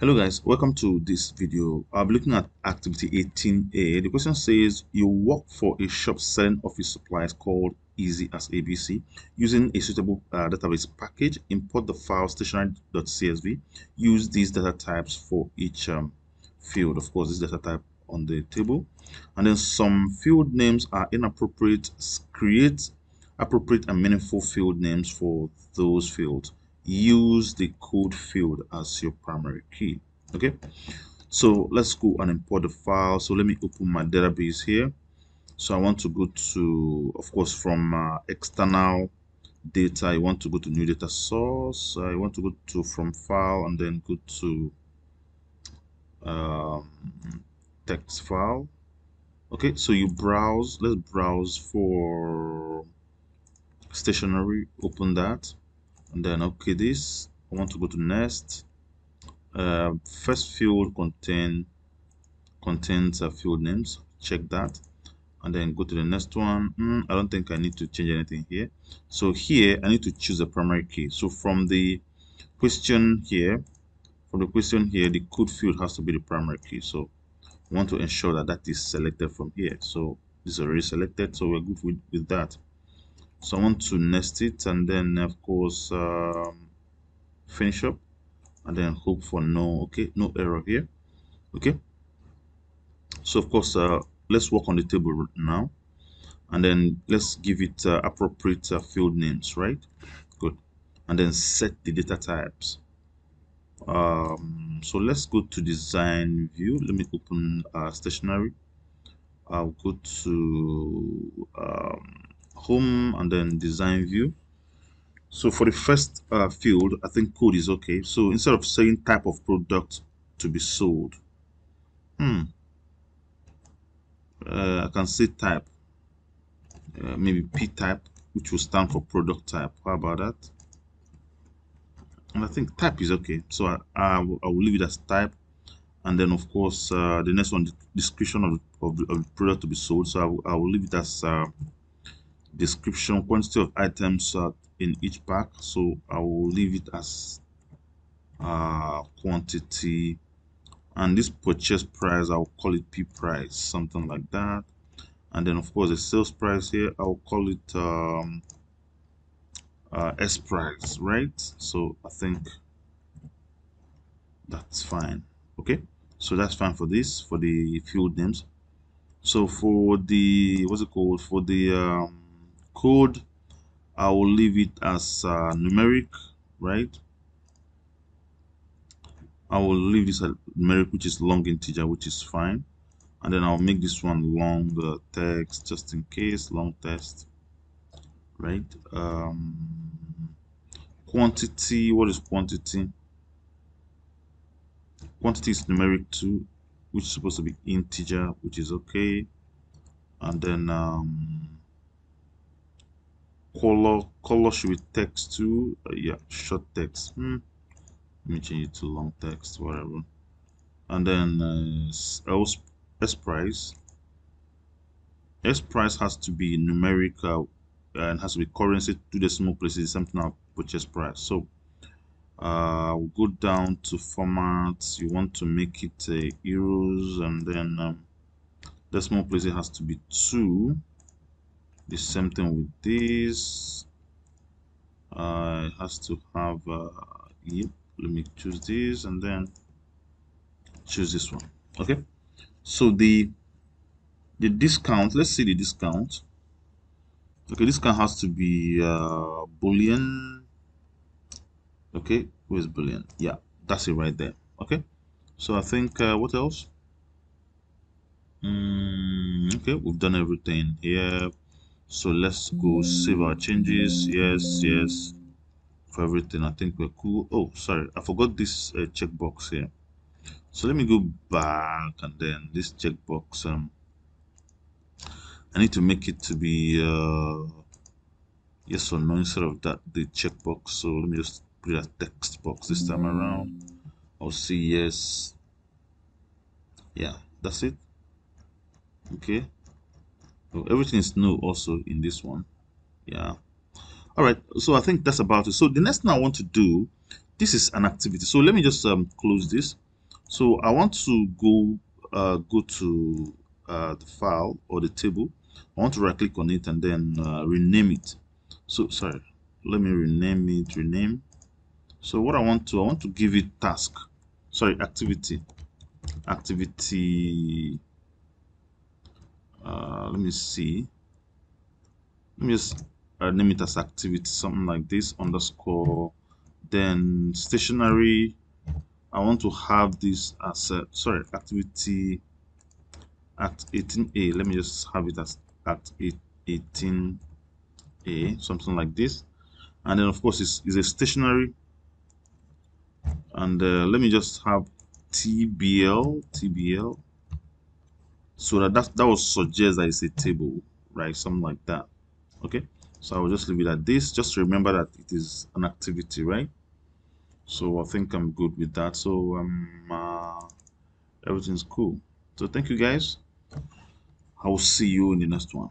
Hello guys, welcome to this video. I'll be looking at activity 18a. The question says you work for a shop selling office supplies called Easy as ABC. Using a suitable uh, database package, import the file stationery.csv. Use these data types for each um, field. Of course, this data type on the table. And then some field names are inappropriate. Create appropriate and meaningful field names for those fields use the code field as your primary key okay? So let's go and import the file. So let me open my database here. So i want to go to of course from uh, external data. I want to go to new data source. I want to go to from file and then go to um, text file. Okay so you browse. Let's browse for stationery. Open that and then okay this I want to go to next. Uh, first field contain contains uh, field names. Check that. And then go to the next one. Mm, I don't think I need to change anything here. So here I need to choose a primary key. So from the question here from the question here the code field has to be the primary key. So I want to ensure that that is selected from here. So this is already selected so we're good with, with that so I want to nest it and then of course um, finish up and then hope for no okay no error here okay? So of course uh, let's work on the table now and then let's give it uh, appropriate uh, field names right? Good. And then set the data types. Um, so let's go to design view. Let me open uh, stationery. I'll go to um, home and then design view. So for the first uh, field i think code is okay. So instead of saying type of product to be sold hmm uh, i can say type uh, maybe p type which will stand for product type. How about that? And i think type is okay. So i, I, will, I will leave it as type. And then of course uh, the next one the description of, of, of, product to be sold. So i will, I will leave it as uh, description quantity of items in each pack. So i will leave it as uh, quantity. And this purchase price i'll call it p price something like that. And then of course the sales price here i'll call it um, uh, s price right? So i think that's fine okay? So that's fine for this for the field names. So for the what's it called? For the um, code I will leave it as uh, numeric right? I will leave this at numeric which is long integer which is fine. And then I'll make this one long uh, text just in case long text right? Um, quantity what is quantity? Quantity is numeric too which is supposed to be integer which is okay. And then um, color color should be text too? Uh, yeah short text. Hmm. let me change it to long text whatever. And then uh, else s price. S price has to be numerical and has to be currency two decimal places something like purchase price. So uh we'll go down to format you want to make it uh, euros and then um, decimal place it has to be two the same thing with this. Uh, it has to have uh, yep let me choose this and then choose this one okay? So the the discount let's see the discount. Okay discount has to be uh boolean okay where's boolean yeah that's it right there okay? So i think uh, what else? Mm, okay we've done everything here so let's go save our changes. Yes yes. For everything i think we're cool. Oh sorry i forgot this uh, checkbox here. So let me go back and then this checkbox um i need to make it to be uh yes or no instead of that the checkbox. So let me just put a text box this time around. I'll see yes. Yeah that's it. Okay so everything is no also in this one. Yeah. All right. So i think that's about it. So the next thing i want to do this is an activity. So let me just um, close this. So I want to go uh, go to uh, the file or the table. I want to right click on it and then uh, rename it. So sorry. Let me rename it rename. So what I want to I want to give it task. Sorry activity. Activity uh, let me see. Let me just uh, name it as activity something like this underscore then stationery. I want to have this as a sorry activity at 18a let me just have it as at 18a something like this. And then of course it's, it's a stationery. And uh, let me just have tbl tbl so that that, that will suggest that it's a table right? Something like that. Okay? So i will just leave it at this just remember that it is an activity right? So i think i'm good with that. So um uh, everything's cool. So thank you guys. I will see you in the next one